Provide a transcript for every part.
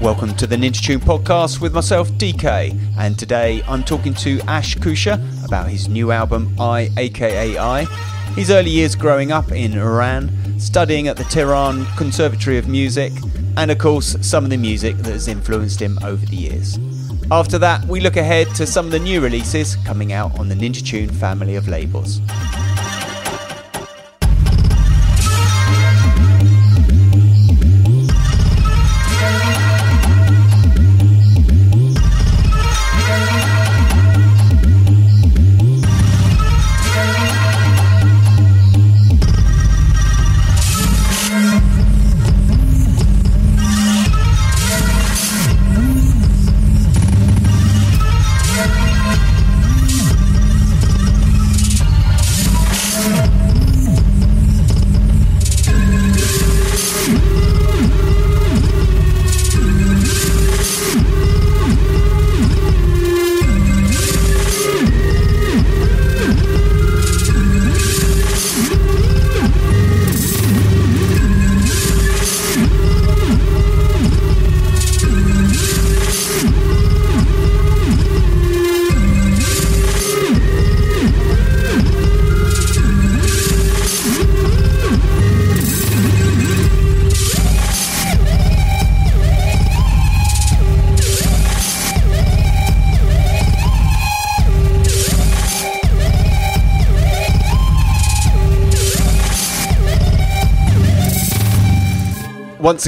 Welcome to the Ninja Tune podcast with myself, DK, and today I'm talking to Ash Koosha about his new album, I aka I. His early years growing up in Iran, studying at the Tehran Conservatory of Music, and of course, some of the music that has influenced him over the years. After that, we look ahead to some of the new releases coming out on the Ninja Tune family of labels.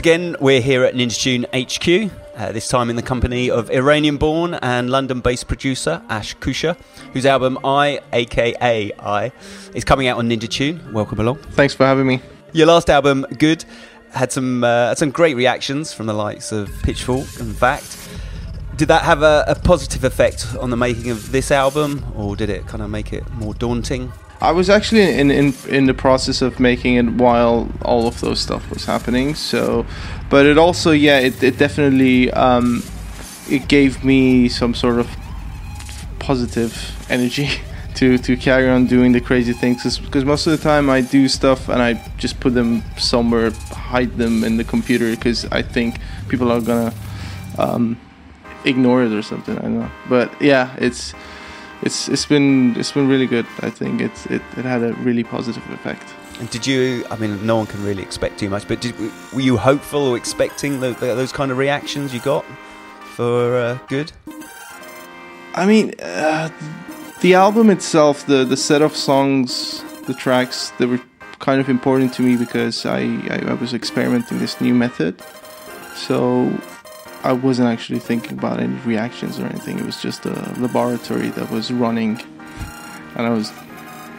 Again, we're here at Ninja Tune HQ, uh, this time in the company of Iranian born and London based producer Ash Koosha, whose album I, aka I, is coming out on Ninja Tune. Welcome along. Thanks for having me. Your last album, Good, had some, uh, had some great reactions from the likes of Pitchfork and Fact. Did that have a, a positive effect on the making of this album, or did it kind of make it more daunting? I was actually in, in in the process of making it while all of those stuff was happening. So, but it also, yeah, it, it definitely um, it gave me some sort of positive energy to to carry on doing the crazy things. Because most of the time I do stuff and I just put them somewhere, hide them in the computer because I think people are gonna um, ignore it or something. I don't know. But yeah, it's it's it's been it's been really good. I think it's it, it had a really positive effect. And did you? I mean, no one can really expect too much, but did, were you hopeful or expecting the, the, those kind of reactions you got for uh, good? I mean, uh, the album itself, the the set of songs, the tracks, they were kind of important to me because I, I, I was experimenting this new method. So I wasn't actually thinking about any reactions or anything. It was just a laboratory that was running, and I was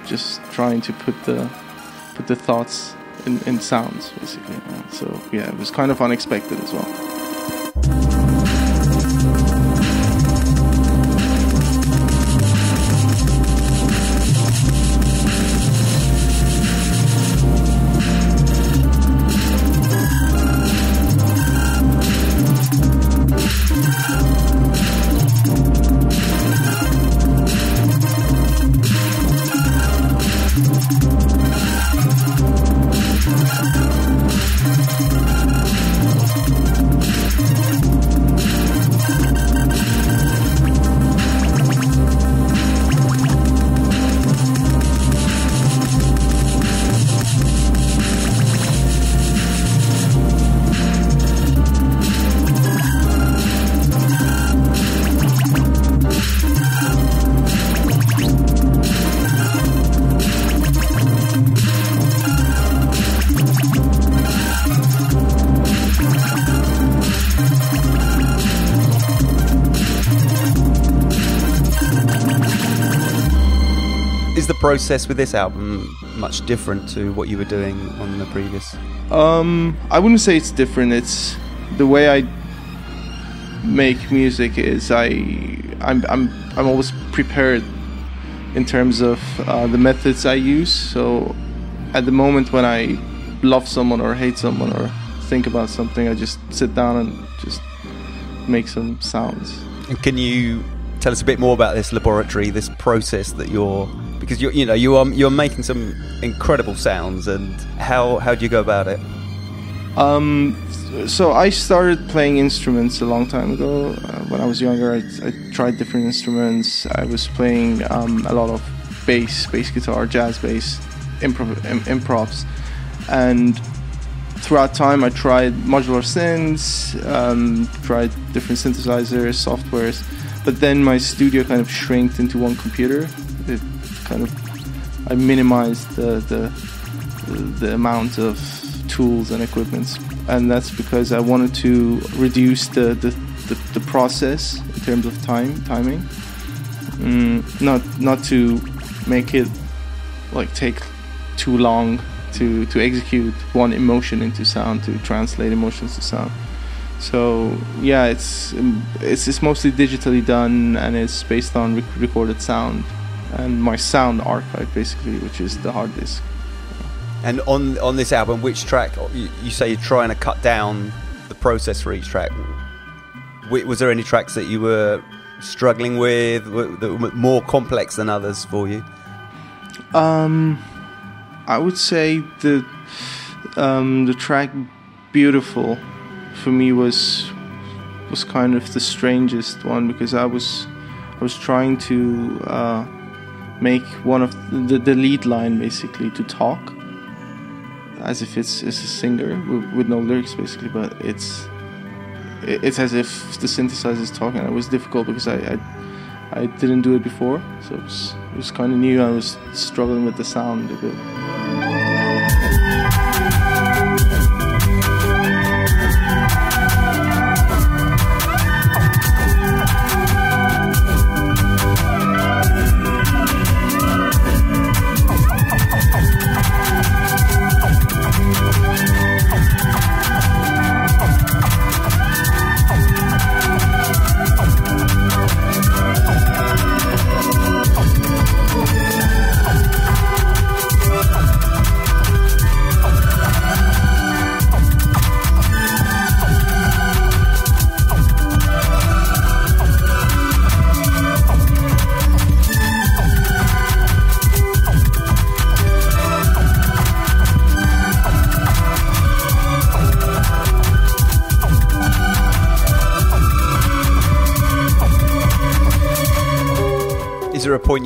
just trying to put the put the thoughts in, in sounds, basically. So yeah, it was kind of unexpected as well. Process with this album much different to what you were doing on the previous? Um, I wouldn't say it's different. It's the way I make music is I I'm I'm I'm always prepared in terms of uh, the methods I use. So at the moment when I love someone or hate someone or think about something, I just sit down and just make some sounds. And can you tell us a bit more about this laboratory, this process that you're because you you know you are you're making some incredible sounds and how how do you go about it? Um, so I started playing instruments a long time ago. Uh, when I was younger, I, I, tried different instruments. I was playing um, a lot of bass, bass guitar, jazz bass, improv, Im- improvs, and throughout time I tried modular synths, um, tried different synthesizers, softwares, but then my studio kind of shrinked into one computer. It kind of I minimized the the, the amount of tools and equipments, and that's because I wanted to reduce the the, the, the process in terms of time timing. Mm, not not to make it like take too long to to execute one emotion into sound to translate emotions to sound. So yeah it's it's, it's mostly digitally done and it's based on rec- recorded sound and my sound archive basically which is the hard disk. And on on this album which track you, you say you're trying to cut down the process for each track. Was there any tracks that you were struggling with that were more complex than others for you? Um I would say the um, the track "Beautiful" for me was was kind of the strangest one because I was I was trying to uh, make one of the, the lead line basically to talk as if it's, it's a singer with, with no lyrics basically, but it's it's as if the synthesizer is talking. It was difficult because I, I I didn't do it before, so it was, it was kind of new. I was struggling with the sound a bit.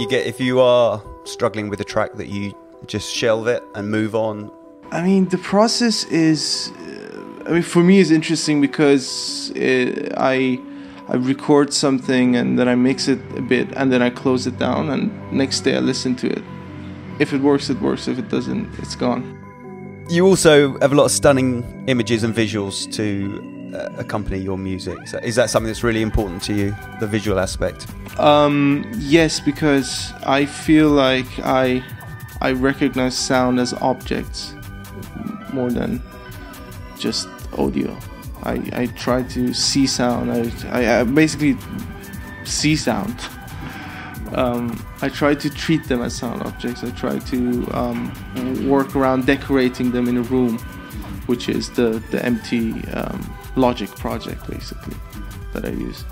You get if you are struggling with a track that you just shelve it and move on? I mean, the process is, uh, I mean, for me, is interesting because it, I I record something and then I mix it a bit and then I close it down and next day I listen to it. If it works, it works. If it doesn't, it's gone. You also have a lot of stunning images and visuals to uh, accompany your music. So is that something that's really important to you, the visual aspect? Um, yes, because I feel like I I recognize sound as objects more than just audio. I, I try to see sound. I, I, I basically see sound. Um, I try to treat them as sound objects. I try to um, work around decorating them in a room, which is the the empty um, Logic project basically that I use.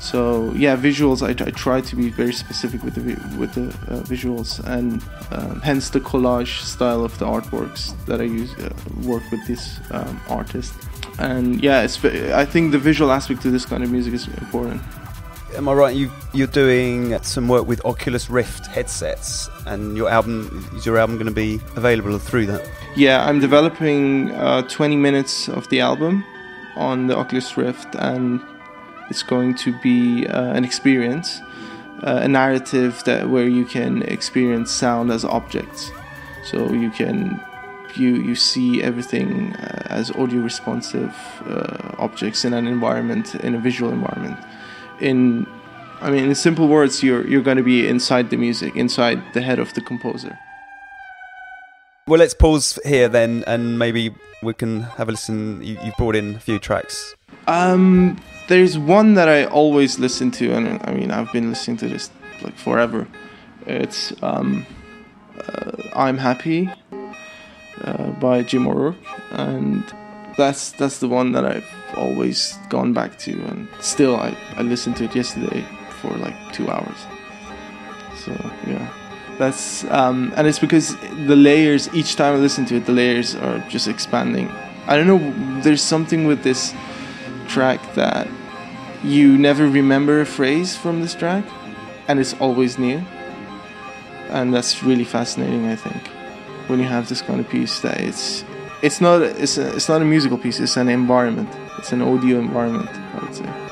So yeah, visuals. I, I try to be very specific with the with the uh, visuals, and um, hence the collage style of the artworks that I use uh, work with this um, artist. And yeah, it's I think the visual aspect to this kind of music is important. Am I right? You you're doing some work with Oculus Rift headsets, and your album is your album going to be available through that? Yeah, I'm developing uh, 20 minutes of the album on the Oculus Rift, and it's going to be uh, an experience, uh, a narrative that where you can experience sound as objects. So you can you you see everything uh, as audio responsive uh, objects in an environment, in a visual environment. In I mean, in simple words, you're you're going to be inside the music, inside the head of the composer. Well, let's pause here then, and maybe we can have a listen. You, you brought in a few tracks. Um, there's one that I always listen to, and I mean, I've been listening to this like forever. It's um, uh, "I'm Happy" uh, by Jim O'Rourke, and that's that's the one that I've always gone back to, and still I I listened to it yesterday for like two hours. So yeah. That's um, and it's because the layers each time I listen to it, the layers are just expanding I don't know. There's something with this track that you never remember a phrase from this track, and it's always new. And that's really fascinating, I think, when you have this kind of piece that it's it's not it's a, it's not a musical piece. It's an environment. It's an audio environment. I would say.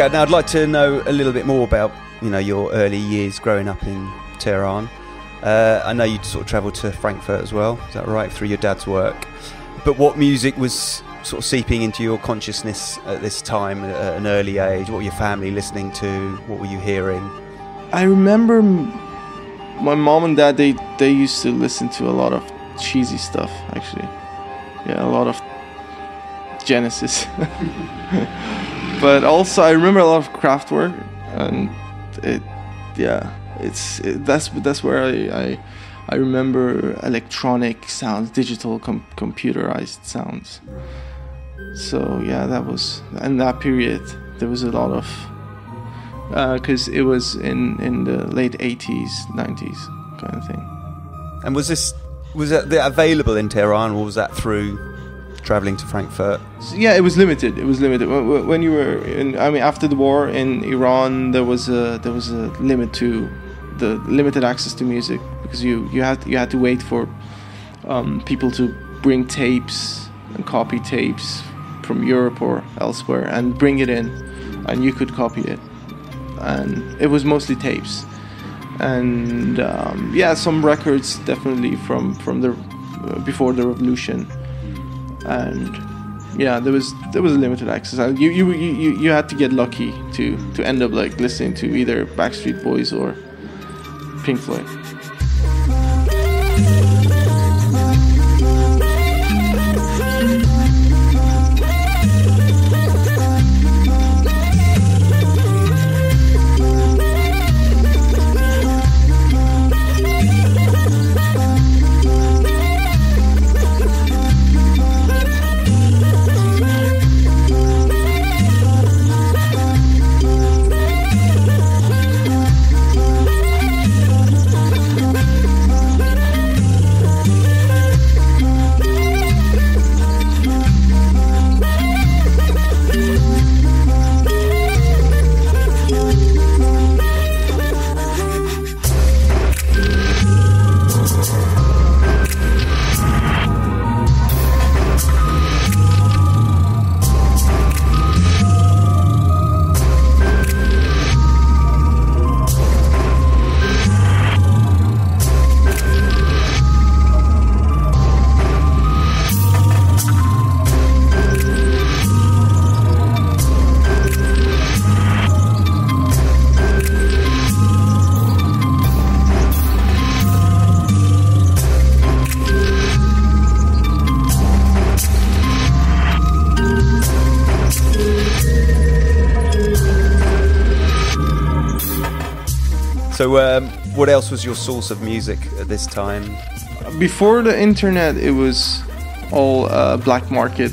Okay, now I'd like to know a little bit more about you know your early years growing up in Tehran. Uh, I know you sort of travelled to Frankfurt as well. Is that right through your dad's work? But what music was sort of seeping into your consciousness at this time, at an early age? What were your family listening to? What were you hearing? I remember my mom and dad. They they used to listen to a lot of cheesy stuff. Actually, yeah, a lot of Genesis. but also I remember a lot of Kraftwerk, and it, yeah, it's it, that's that's where I, I, I remember electronic sounds, digital com- computerized sounds. So yeah, that was in that period there was a lot of because uh, it was in in the late 80s 90s kind of thing and was this was that available in tehran or was that through traveling to Frankfurt? Yeah, it was limited. It was limited. When you were in, I mean, after the war in Iran, there was a there was a limit to the limited access to music because you you had you had to wait for um, people to bring tapes and copy tapes from Europe or elsewhere and bring it in, and you could copy it. And it was mostly tapes, and um, yeah, some records definitely from from the uh, before the revolution and yeah, there was there was limited access. You you you you had to get lucky to to end up like listening to either Backstreet Boys or Pink Floyd. So, um, what else was your source of music at this time? Before the internet, it was all uh, black market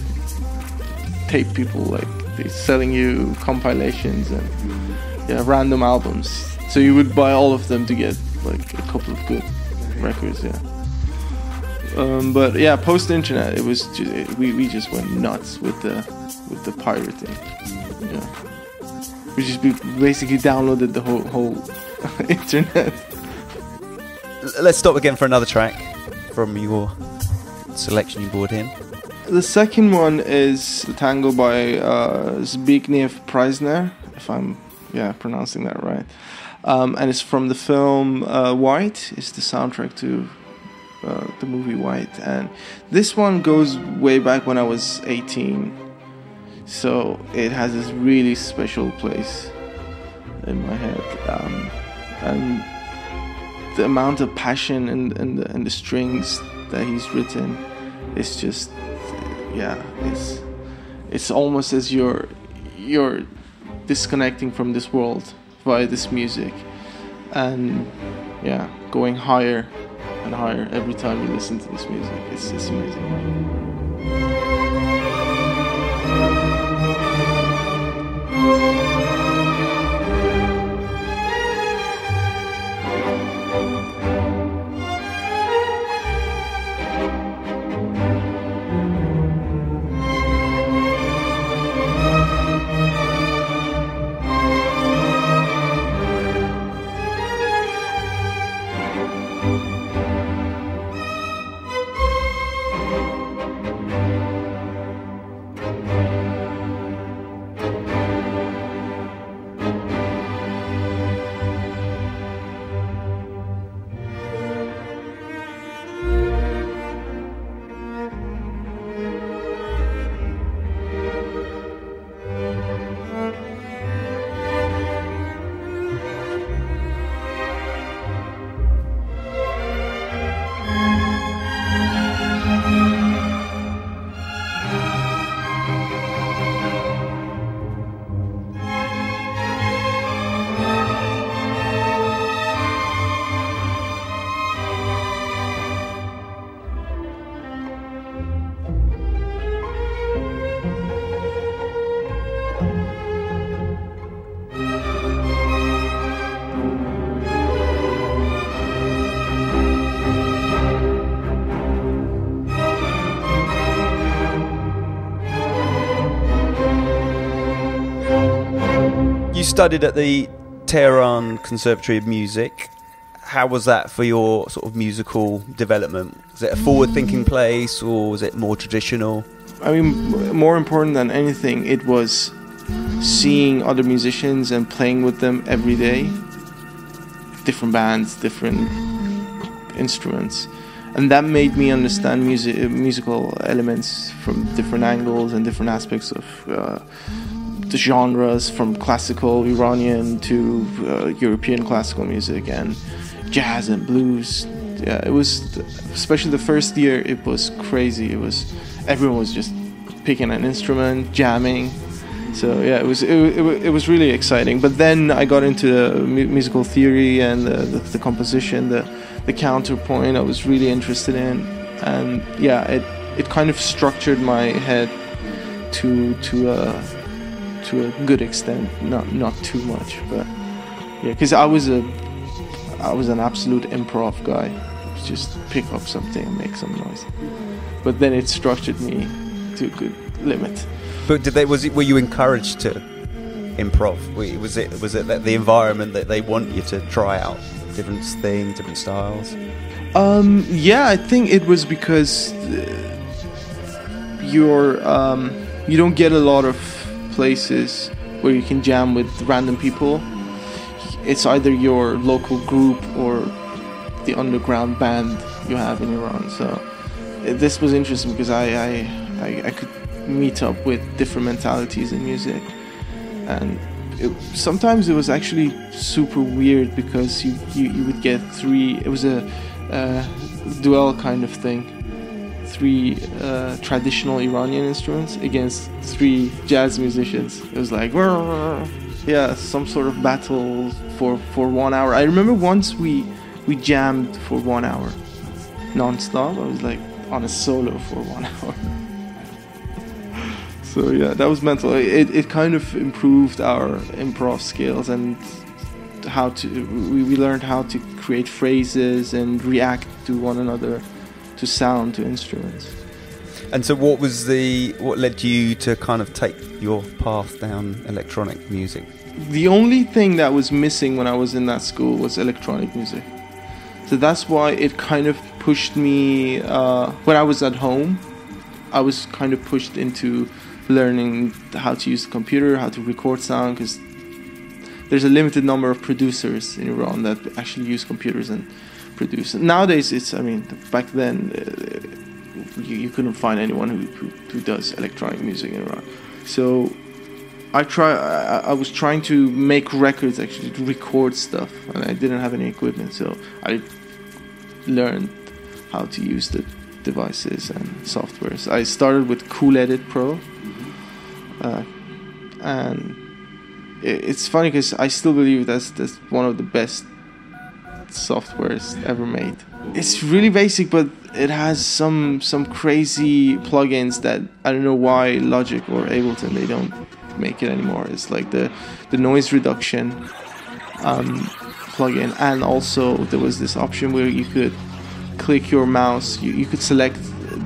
tape people like selling you compilations and yeah, random albums. So you would buy all of them to get like a couple of good records. Yeah. Um, but yeah, post internet, it was just, we we just went nuts with the with the pirating. Yeah. We just basically downloaded the whole whole internet. Let's stop again for another track from your selection you brought in. The second one is the tango by uh, Zbigniew Preisner, if I'm yeah pronouncing that right, um, and it's from the film uh, White. It's the soundtrack to uh, the movie White, and this one goes way back when I was 18, so it has this really special place in my head, um, and the amount of passion and and the, and the strings that he's written it's just yeah it's it's almost as you're you're disconnecting from this world via this music. And yeah going higher and higher every time you listen to this music. It's just amazing studied at the Tehran Conservatory of Music. How was that for your sort of musical development? Was it a forward-thinking place, or was it more traditional? I mean, more important than anything, it was seeing other musicians and playing with them every day. Different bands, different instruments, and that made me understand music, musical elements from different angles and different aspects of. Uh, the genres from classical Iranian to uh, European classical music and jazz and blues. Yeah, it was especially the first year. It was crazy. It was everyone was just picking an instrument, jamming. So yeah, it was it, it, it was really exciting. But then I got into the musical theory and the, the, the composition, the the counterpoint. I was really interested in, and yeah, it it kind of structured my head to to uh, to a good extent, not not too much, but yeah, because I was a I was an absolute improv guy. Just pick up something and make some noise. But then it structured me to a good limit. But did they was it were you encouraged to improv? Was it was it the environment that they want you to try out different things, different styles? Um, yeah, I think it was because uh, you're um, you don't get a lot of places where you can jam with random people. It's either your local group or the underground band you have in Iran. So this was interesting because I, I, I, I could meet up with different mentalities in music. And it, sometimes it was actually super weird because you, you, you would get three, it was a, a duel kind of thing. Three uh, traditional Iranian instruments against three jazz musicians. It was like, yeah, some sort of battle for for one hour. I remember once we we jammed for one hour, non-stop. I was like on a solo for one hour. so yeah, that was mental. It it kind of improved our improv skills and how to we, we learned how to create phrases and react to one another to sound to instruments. And so what was the what led you to kind of take your path down electronic music? The only thing that was missing when i was in that school was electronic music. So that's why it kind of pushed me uh, when i was at home i was kind of pushed into learning how to use the computer how to record sound because there's a limited number of producers in Iran that actually use computers and produce. Nowadays, it's I mean back then uh, you, you, couldn't find anyone who, who, who does electronic music in Iran. So I try I, I, was trying to make records actually to record stuff, and I didn't have any equipment, so I learned how to use the devices and softwares. I started with Cool Edit Pro, uh, and it's funny because I still believe that's that's one of the best softwares ever made. It's really basic, but it has some some crazy plugins that I don't know why Logic or Ableton they don't make it anymore. It's like the the noise reduction um, plugin, and also there was this option where you could click your mouse, you, you could select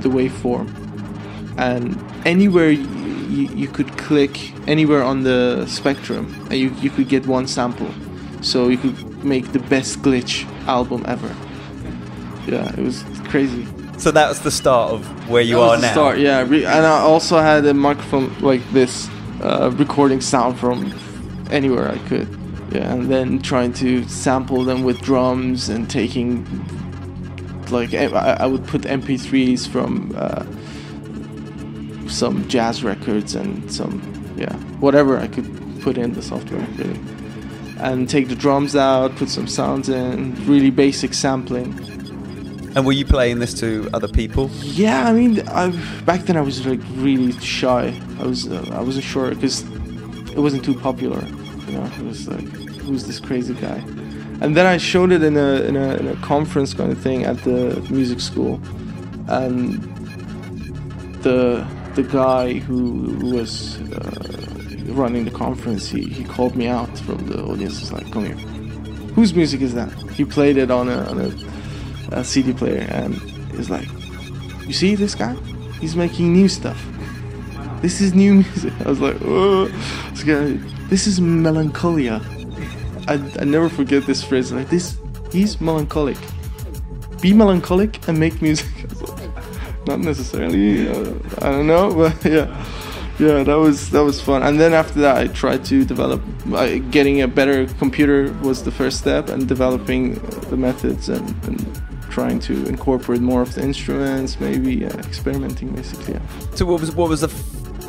the waveform, and anywhere you, you could click anywhere on the spectrum and you, you could get one sample. So you could make the best glitch album ever. Yeah, it was crazy. So that was the start of where you that are now. Start, yeah. And I also had a microphone like this, uh, recording sound from anywhere I could. Yeah, and then trying to sample them with drums and taking like I, I would put MP3s from uh, some jazz records and some yeah whatever I could put in the software really and take the drums out put some sounds in really basic sampling. And were you playing this to other people? Yeah I mean I, back then I was like really shy. I was uh, I wasn't sure because it wasn't too popular you know? It was like who's this crazy guy? And then I showed it in a, in a, in a conference kind of thing at the music school. And the the guy who was uh, running the conference, he, he called me out from the audience. He's like, "Come here. Whose music is that?" He played it on a, on a, a CD player, and he's like, "You see this guy? He's making new stuff. This is new music." I was like, "Oh, this is melancholia." I, I never forget this phrase. Like this, he's melancholic. Be melancholic and make music. not necessarily. Uh, I don't know, but yeah, yeah, that was that was fun. And then after that, I tried to develop. Uh, getting a better computer was the first step, and developing the methods and, and trying to incorporate more of the instruments, maybe uh, experimenting, basically. Yeah. So, what was what was the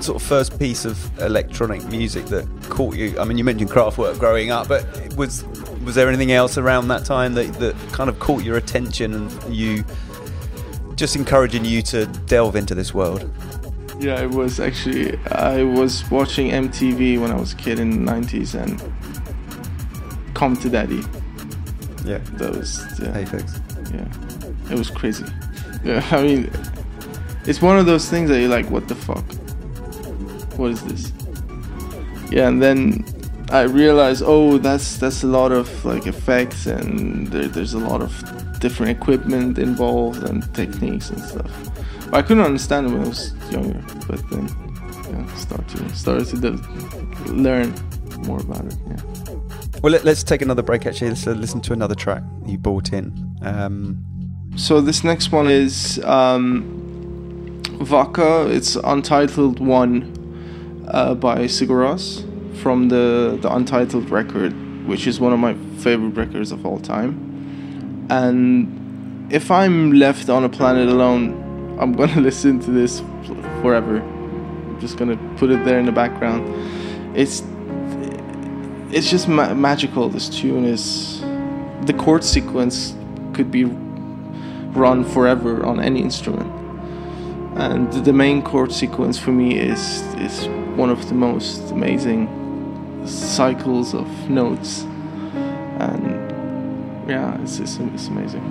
sort of first piece of electronic music that caught you? I mean, you mentioned Kraftwerk growing up, but was was there anything else around that time that that kind of caught your attention and you? just encouraging you to delve into this world? Yeah, it was actually. I was watching MTV when I was a kid in the 90s and Come to Daddy. Yeah. That was. Yeah. Aphex. Yeah. It was crazy. Yeah, I mean, it's one of those things that you're like, what the fuck? What is this? Yeah, and then I realized, oh, that's that's a lot of like effects and there, there's a lot of different equipment involved and techniques and stuff. But I couldn't understand it when I was younger, but then yeah, start to started to learn more about it. Yeah. Well, let, us take another break. Actually, let's uh, listen to another track you brought in. Um, so this next one is um, Vaka. It's Untitled One uh, by Sigur Rós from the the Untitled record, which is one of my favorite records of all time. And if I'm left on a planet alone, I'm gonna listen to this forever. I'm just gonna put it there in the background. It's it's just ma- magical. This tune is the chord sequence could be run forever on any instrument. and the main chord sequence for me is is one of the most amazing cycles of notes, and yeah, it's it's, it's amazing.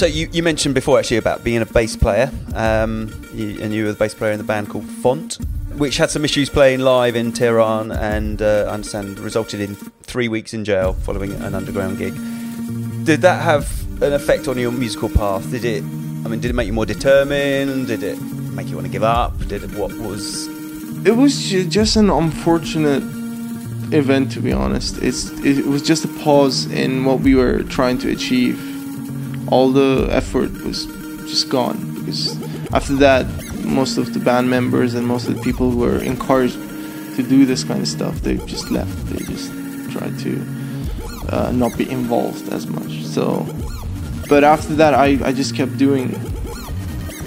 So you, you mentioned before actually about being a bass player, um, you, and you were the bass player in the band called Font, which had some issues playing live in Tehran, and uh, I understand resulted in three weeks in jail following an underground gig. Did that have an effect on your musical path? Did it? I mean, did it make you more determined? Did it make you want to give up? Did it? What was? It was just an unfortunate event, to be honest. It's it was just a pause in what we were trying to achieve all the effort was just gone because after that most of the band members and most of the people who were encouraged to do this kind of stuff they just left. They just tried to uh, not be involved as much. So but after that I, I just kept doing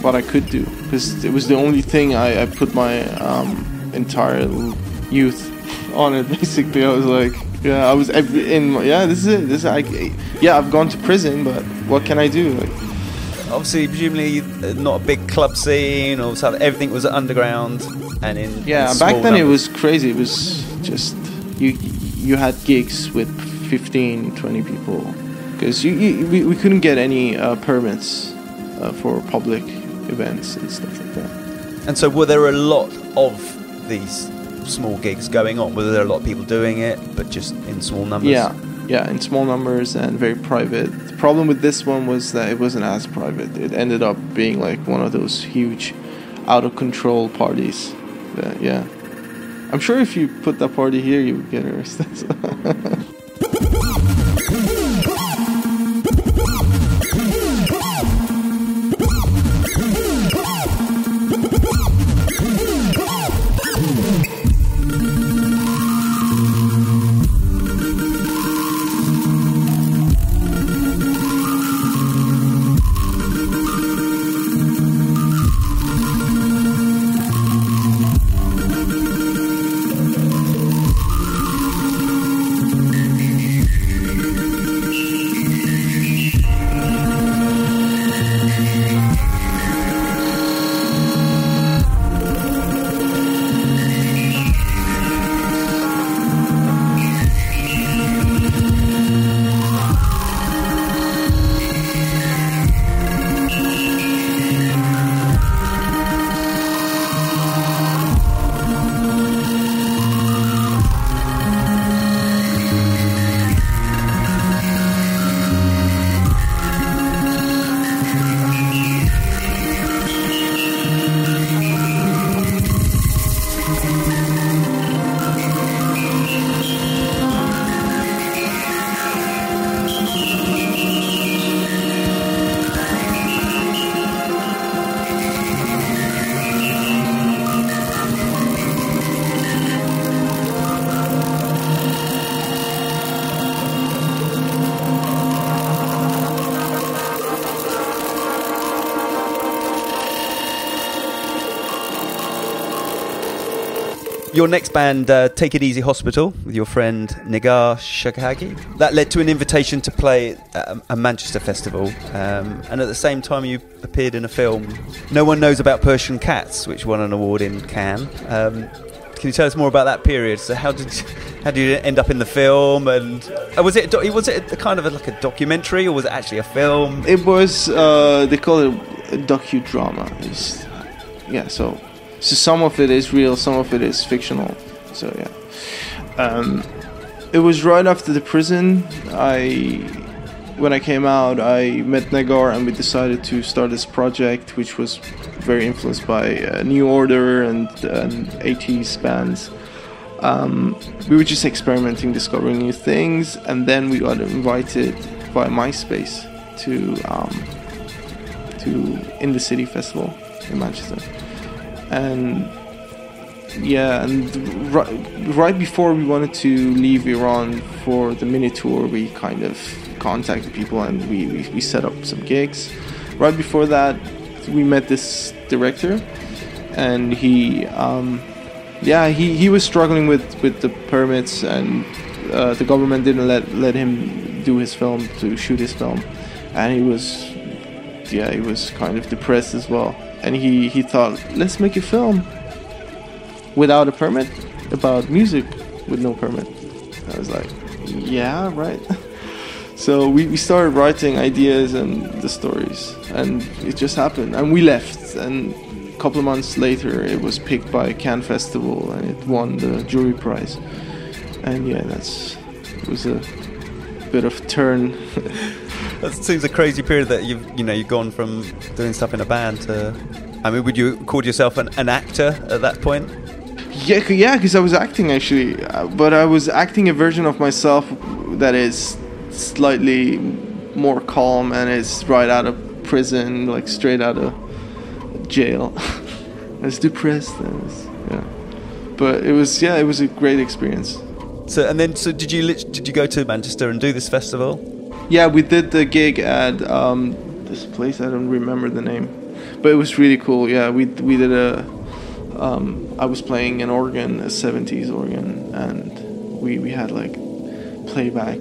what I could do because it was the only thing I, I put my um, entire youth on it basically. I was like yeah, I was in. Yeah, this is it. This is, I, yeah, I've gone to prison, but what can I do? Like, Obviously, presumably not a big club scene, or something. Everything was underground and in. Yeah, in back then numbers. it was crazy. It was just you. You had gigs with 15, 20 people because you, you we, we couldn't get any uh, permits uh, for public events and stuff like that. And so, were there a lot of these small gigs going on? Were there are a lot of people doing it, but just in small numbers? Yeah, yeah, in small numbers and very private. The problem with this one was that it wasn't as private. It ended up being like one of those huge, out of control parties. Yeah, I'm sure if you put that party here, you would get arrested. your next band, uh, Take It Easy Hospital, with your friend Negar Shaghaghi, that led to an invitation to play at a Manchester festival. Um, and at the same time, you appeared in a film, No One Knows About Persian Cats, which won an award in Cannes. Um, can you tell us more about that period? So, how did how did you end up in the film? And uh, was it was it a kind of a, like a documentary, or was it actually a film? It was. Uh, they call it a docudrama. It's, yeah. So so some of it is real, some of it is fictional. So yeah, um, it was right after the prison. I when I came out, I met Negar and we decided to start this project, which was very influenced by uh, New Order and, and 80s bands. Um, we were just experimenting, discovering new things, and then we got invited by MySpace to um, to In the City Festival in Manchester and yeah, and right, right before we wanted to leave Iran for the mini tour, we kind of contacted people and we, we, we set up some gigs. Right before that, we met this director, and he, um, yeah, he, he was struggling with, with the permits, and uh, the government didn't let let him do his film to shoot his film, and he was, yeah, he was kind of depressed as well and he, he thought, let's make a film without a permit about music with no permit. I was like, yeah, right. so we, we started writing ideas and the stories, and it just happened. And we left, and a couple of months later, it was picked by Cannes Festival, and it won the jury prize. And yeah, that's it was a bit of turn. that seems a crazy period that you've you know you've gone from doing stuff in a band to. I mean, would you call yourself an, an actor at that point? Yeah, yeah, because I was acting actually, uh, but I was acting a version of myself that is slightly more calm and is right out of prison, like straight out of jail. I was depressed. Was, yeah, but it was yeah, it was a great experience. So and then so did you did you go to Manchester and do this festival? Yeah, we did the gig at um, this place. I don't remember the name, but it was really cool. Yeah, we we did a. Um, I was playing an organ, a '70s organ, and we we had like playback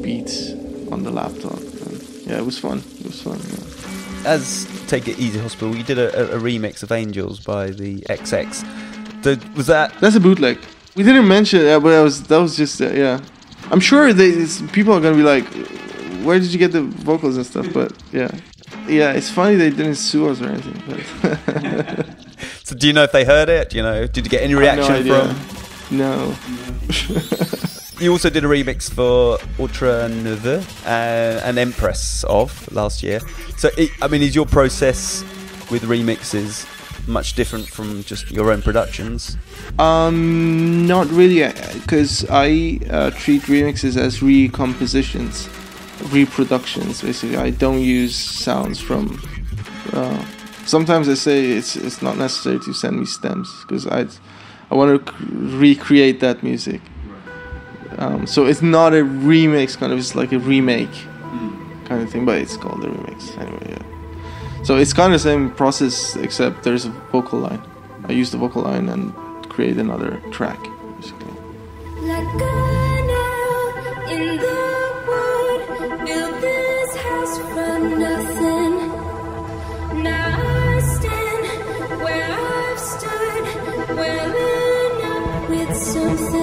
beats on the laptop. And yeah, it was fun. It was fun. Yeah. As Take It Easy Hospital, you did a, a, remix of Angels by the XX. The, was that? That's a bootleg. We didn't mention it, but that was that was just uh, yeah. I'm sure they, people are gonna be like, where did you get the vocals and stuff? But yeah, yeah, it's funny they didn't sue us or anything. so do you know if they heard it? Do you know? Did you get any reaction no from? No. you also did a remix for Ultra Neveu uh, and Empress of last year. So it, I mean, is your process with remixes much different from just your own productions? Um, not really, because I uh, treat remixes as recompositions reproductions basically. I don't use sounds from uh, sometimes i say it's it's not necessary to send me stems because i i want to recreate that music. Um, so it's not a remix kind of it's like a remake kind of thing but it's called a remix anyway yeah. So it's kind of the same process except there's a vocal line. I use the vocal line and create another track basically listen.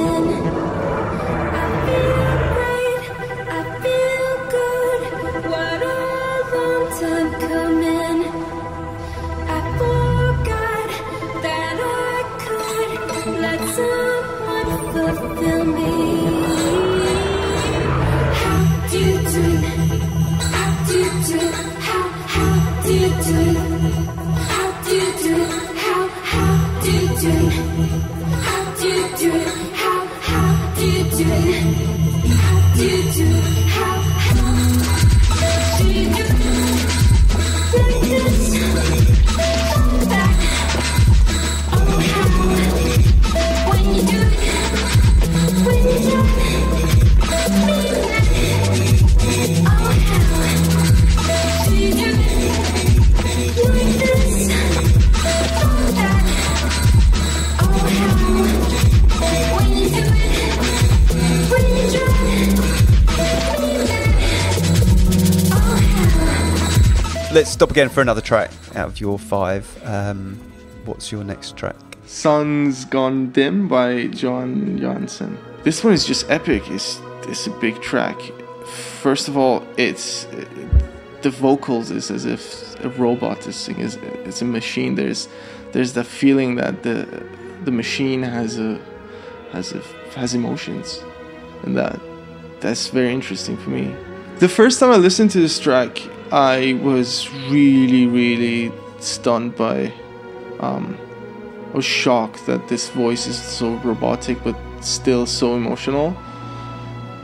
Let's stop again for another track out of your five. Um, what's your next track? Sun's Gone Dim by Jóhann Jóhannsson. This one is just epic. It's it's a big track. First of all, it's the vocals is as if a robot is singing. It's, it's a machine. There's there's the feeling that the the machine has a has a has emotions, and that that's very interesting for me. The first time I listened to this track, I was really really stunned by. Um, I was shocked that this voice is so robotic but still so emotional.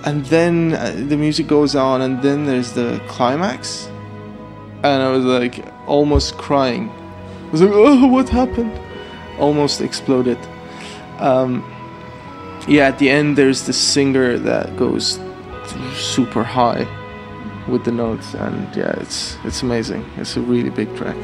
And then uh, the music goes on, and then there's the climax, and I was like almost crying. I was like, "Oh, what happened?" Almost exploded. Um, yeah, at the end there's the singer that goes super high with the notes, and yeah, it's it's amazing. It's a really big track.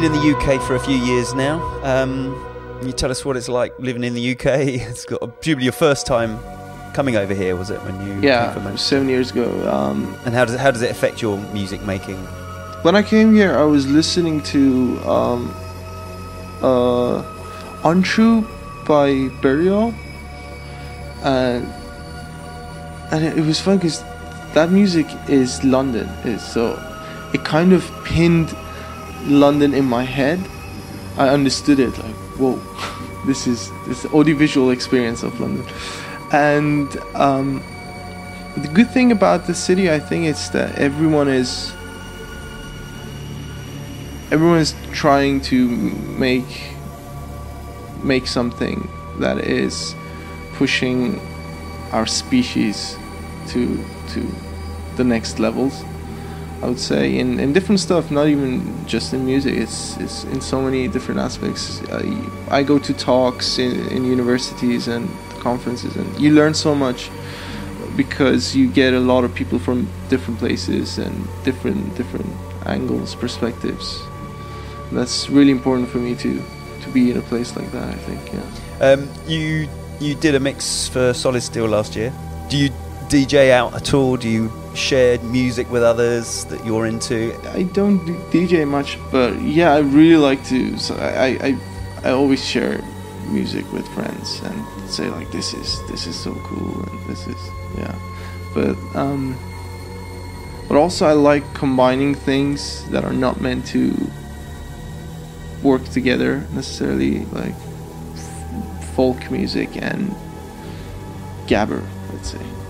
Been in the UK for a few years now. Um, can you tell us what it's like living in the UK? It's got presumably your first time coming over here, was it? When you yeah, seven years ago. Um, and how does it, how does it affect your music making? When I came here, I was listening to um, uh, Untrue by Burial, and and it was fun because that music is London. It's so it kind of pinned London in my head, I understood it like, whoa, this is this audiovisual experience of London. And um, the good thing about the city, I think, is that everyone is everyone is trying to make make something that is pushing our species to to the next levels. I would say in, in different stuff, not even just in music. It's it's in so many different aspects. I, I go to talks in, in universities and conferences, and you learn so much because you get a lot of people from different places and different different angles, perspectives. That's really important for me to to be in a place like that. I think. Yeah. Um, you you did a mix for Solid Steel last year. Do you DJ out at all? Do you share music with others that you're into? I don't DJ much, but yeah, I really like to. So I, I, I always share music with friends and say like this is this is so cool and this is yeah. But um, but also I like combining things that are not meant to work together necessarily, like folk music and gabber, let's say.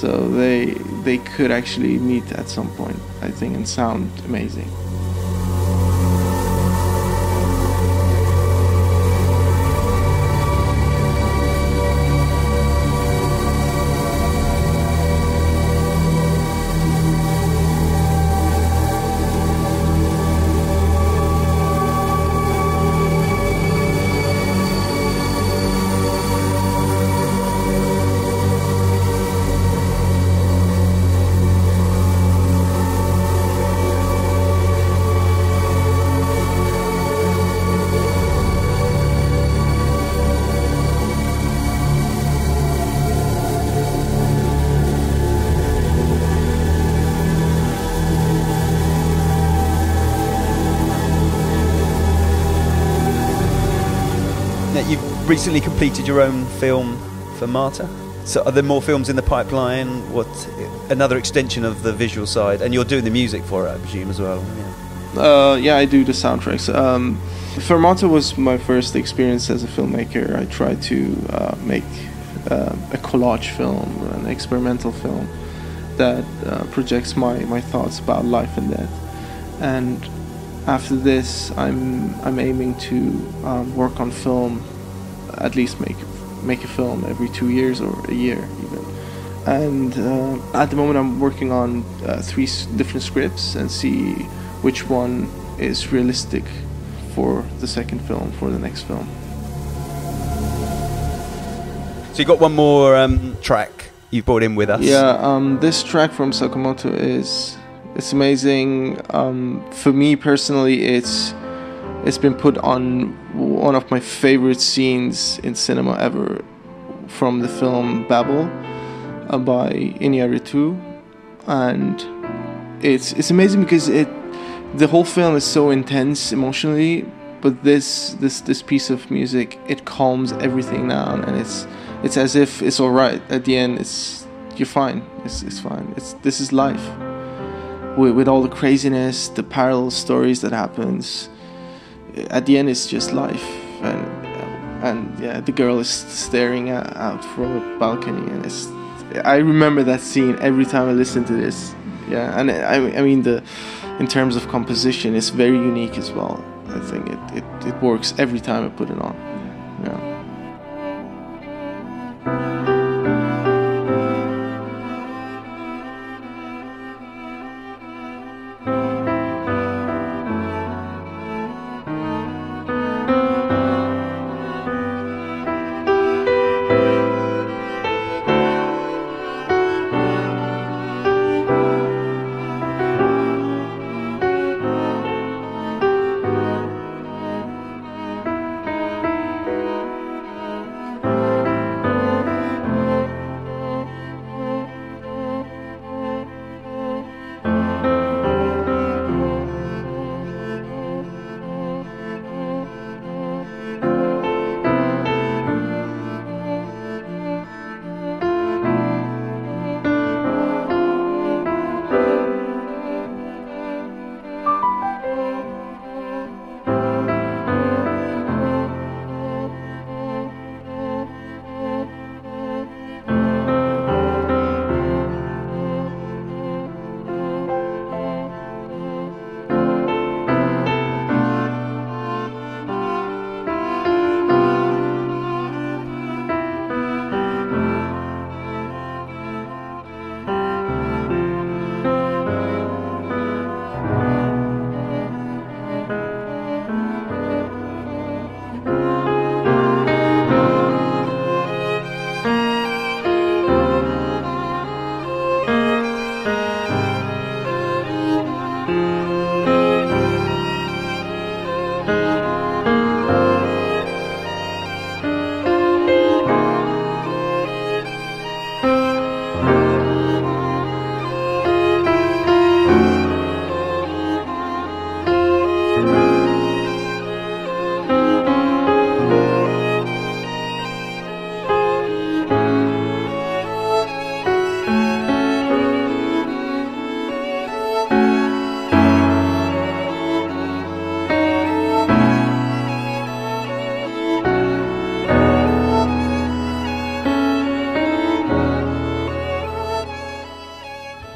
So they they could actually meet at some point, I think, and sound amazing. Recently completed your own film Fermata. So, are there more films in the pipeline? What another extension of the visual side, and you're doing the music for it, I presume, as well. Yeah. Uh, yeah, I do the soundtracks. Um, Fermata was my first experience as a filmmaker. I tried to uh, make uh, a collage film, an experimental film that uh, projects my, my thoughts about life and death. And after this, I'm I'm aiming to um, work on film, at least make make a film every two years or a year even. And uh, at the moment, I'm working on uh, three s- different scripts and see which one is realistic for the second film, for the next film. So, you got one more um, track you've brought in with us. Yeah, um, this track from Sakamoto is it's amazing. Um, for me personally, it's it's been put on one of my favorite scenes in cinema ever from the film Babel uh, by Iñárritu, and it's it's amazing because it the whole film is so intense emotionally, but this this this piece of music it calms everything down, and it's it's as if it's all right at the end. It's you're fine. It's it's fine. It's this is life. With, with all the craziness, the parallel stories that happens, at the end it's just life. And and yeah, the girl is staring out from a balcony, and it's. I remember that scene every time I listen to this. Yeah, and I I mean the, in terms of composition, it's very unique as well. I think it, it, it works every time I put it on.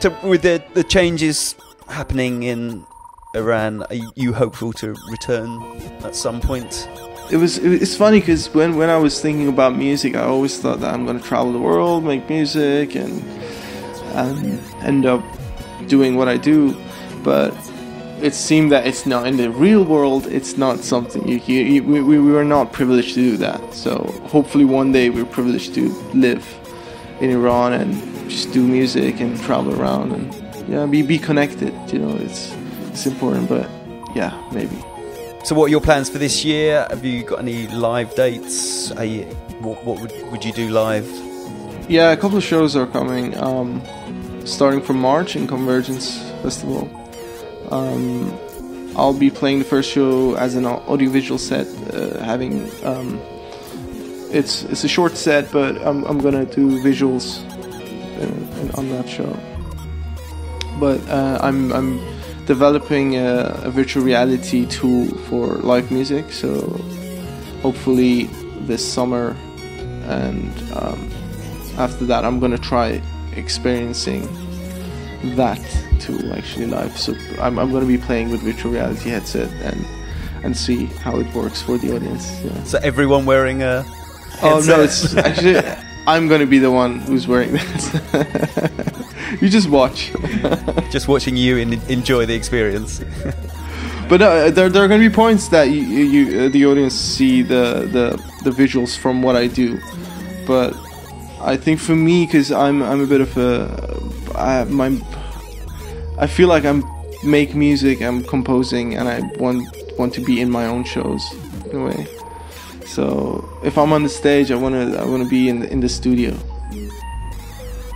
So, with the the changes happening in Iran, are you hopeful to return at some point? It was it's funny because when when I was thinking about music, I always thought that I'm going to travel the world, make music, and and end up doing what I do. But it seemed that it's not in the real world. It's not something you, you, you we, we were not privileged to do that. So hopefully one day we're privileged to live in Iran and just do music and travel around and yeah, be be connected. You know, it's it's important. But yeah, maybe. So, what are your plans for this year? Have you got any live dates? You, what, what would would you do live? Yeah, a couple of shows are coming. Um, starting from March in Convergence Festival. Um, I'll be playing the first show as an audiovisual set, uh, having um, it's it's a short set, but I'm I'm gonna do visuals uh, on that show. But uh, I'm I'm developing a, a, virtual reality tool for live music, so hopefully this summer, and um, after that I'm gonna try experiencing that tool actually live. So I'm I'm gonna be playing with virtual reality headset and and see how it works for the audience. Yeah. So everyone wearing a. Oh no, it's actually I'm gonna be the one who's wearing this. you just watch. just watching you and enjoy the experience. but uh, there, there are going to be points that you, you uh, the audience see the, the the visuals from what I do. But I think for me, because I'm I'm a bit of a I my I feel like I'm make music, I'm composing, and I want want to be in my own shows in a way. So if I'm on the stage, I wanna I wanna be in the, in the studio.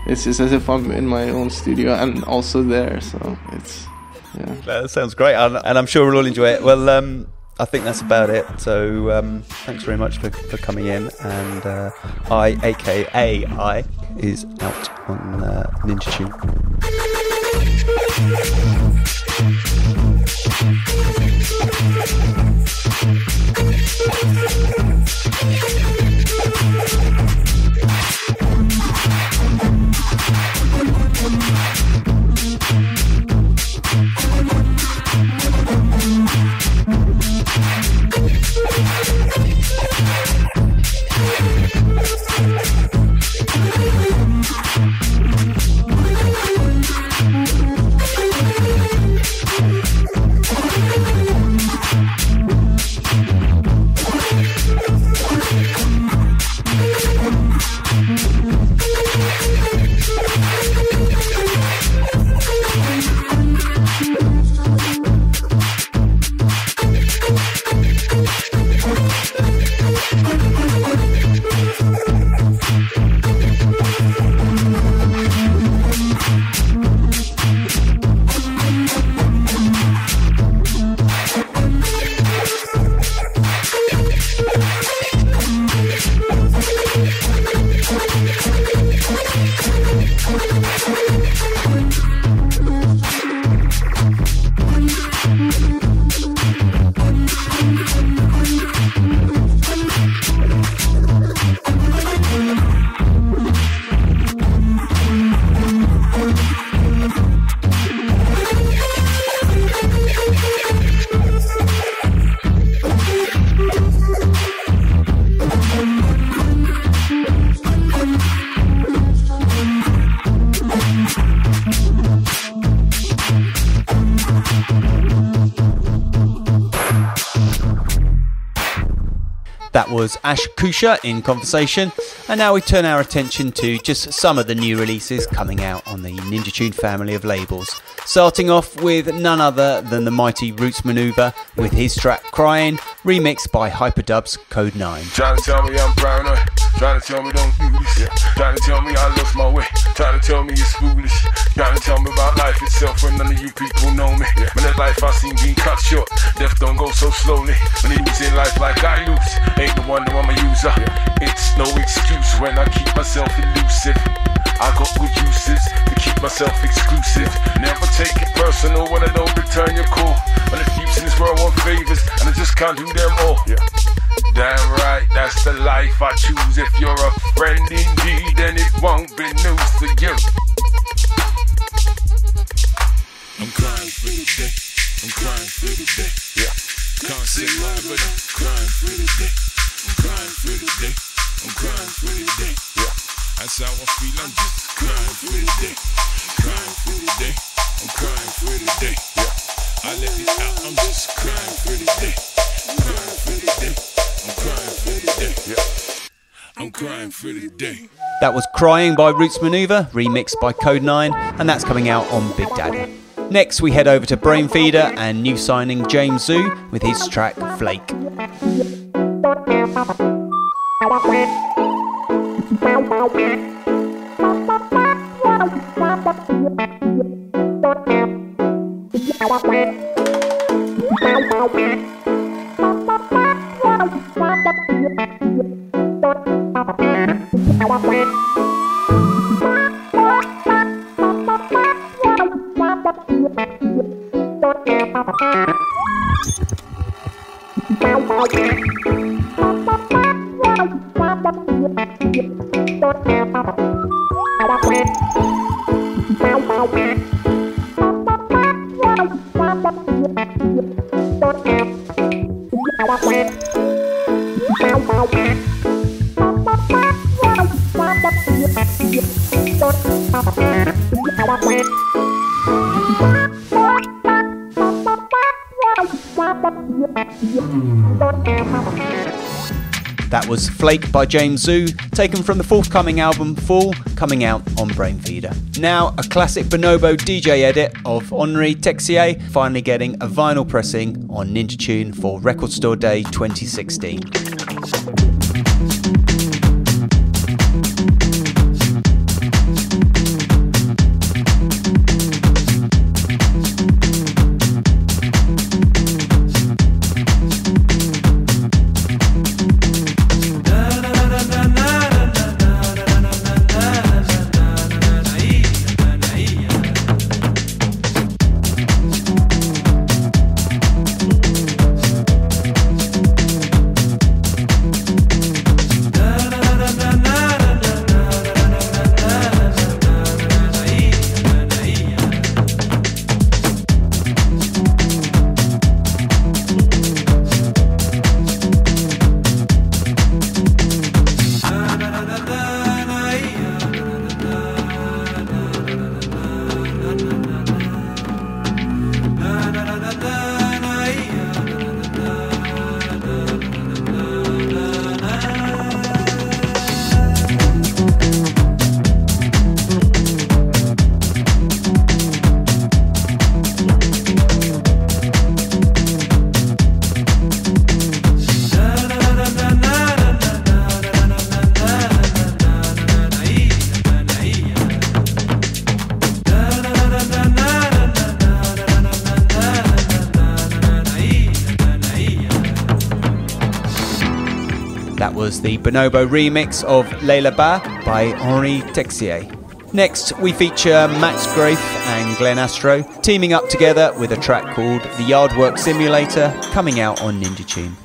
It's, it's as if I'm in my own studio and also there. So it's yeah. That sounds great, and, I'm sure we'll all enjoy it. Well, um, I think that's about it. So um, thanks very much for, for coming in. And uh, I, aka I, is out on uh, Ninja Tune. That was Ash Koosha in conversation, and now we turn our attention to just some of the new releases coming out on the Ninja Tune family of labels. Starting off with none other than the mighty Roots Manuva with his track Crying, remixed by Hyperdub's Kode9. Trying to tell me don't do this, yeah. trying to tell me I lost my way, trying to tell me it's foolish, trying to tell me about life itself when none of you people know me. Yeah. When that life I seen being cut short, death don't go so slowly. When he was in life like I lose, ain't the wonder I'm a user. It's no excuse when I keep myself elusive. I got good uses to keep myself exclusive. Never take it personal when I don't return your call. When the few in this world want favors and I just can't do them all. Yeah. Damn right, that's the life I choose. If you're a friend indeed, then it won't be news to you. I'm crying for the day. I'm crying for the day. Yeah. Can't say why, but I'm crying for the day. I'm crying for the day. I'm crying for the day. Yeah. That's how I feel. I'm just crying for the day. Crying for the day. I'm crying for the day. Yeah. I let it out. I'm just crying for the day. Crying for the day. I'm crying for the day. Yeah. I'm crying for the day. That was Crying by Roots Manuva, remixed by Kode9, and that's coming out on Big Dada. Next, we head over to Brainfeeder and new signing Jameszoo with his track Flake. Bye. Was Flake by Jameszoo, taken from the forthcoming album Fall, coming out on Brainfeeder. Now, a classic Bonobo DJ edit of Henri Texier, finally getting a vinyl pressing on Ninja Tune for Record Store Day 2016. The Bonobo remix of Les Là-Bas by Henri Texier. Next, we feature Max Graef and Glenn Astro teaming up together with a track called The Yardwork Simulator coming out on Ninja Tune.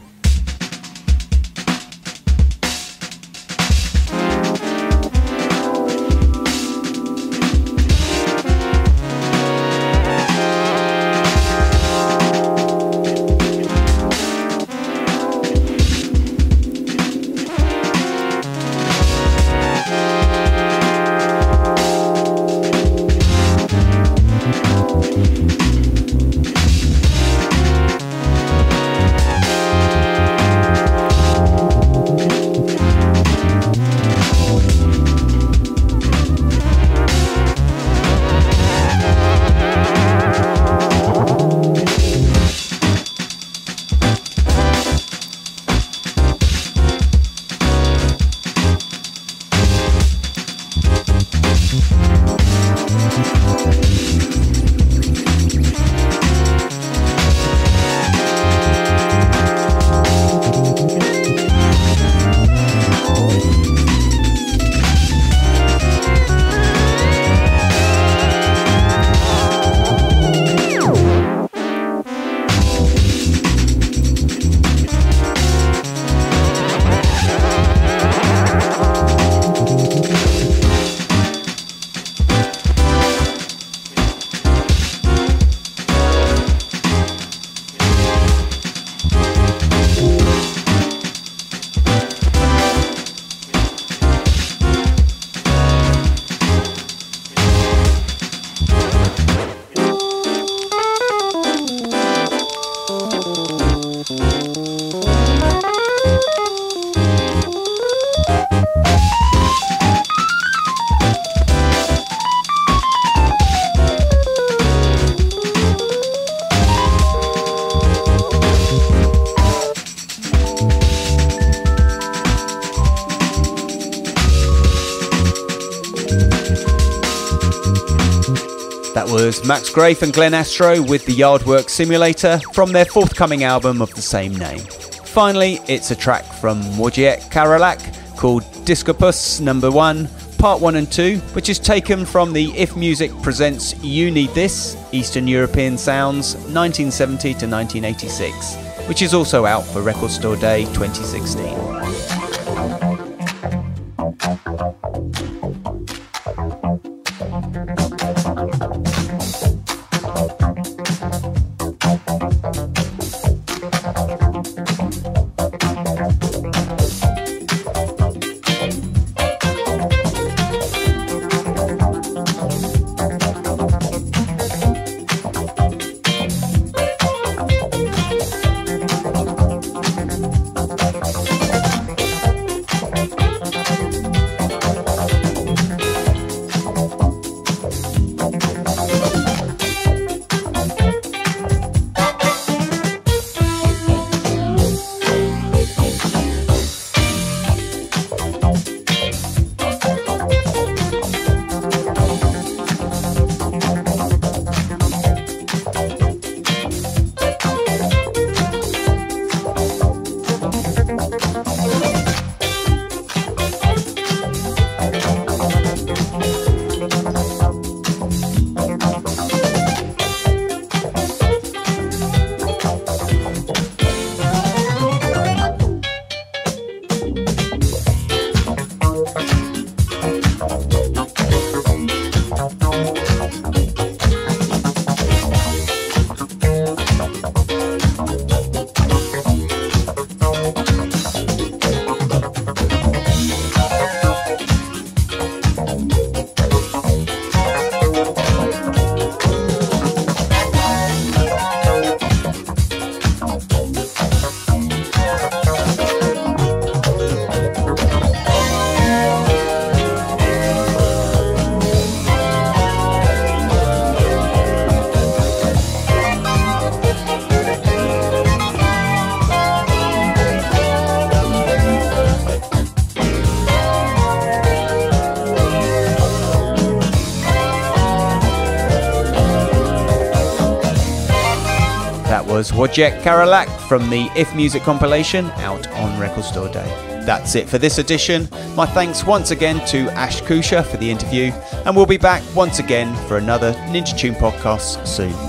Max Graef and Glenn Astro with the Yardwork Simulator from their forthcoming album of the same name. Finally, it's a track from Wojciech Karolak called Discopus Number 1, Part 1 and 2, which is taken from the If Music Presents You Need This Eastern European Sounds 1970 to 1986, which is also out for Record Store Day 2016. Was Wojciech Karolak from the If Music compilation out on Record Store Day. That's it for this edition. My thanks once again to Ash Koosha for the interview, and we'll be back once again for another Ninja Tune podcast soon.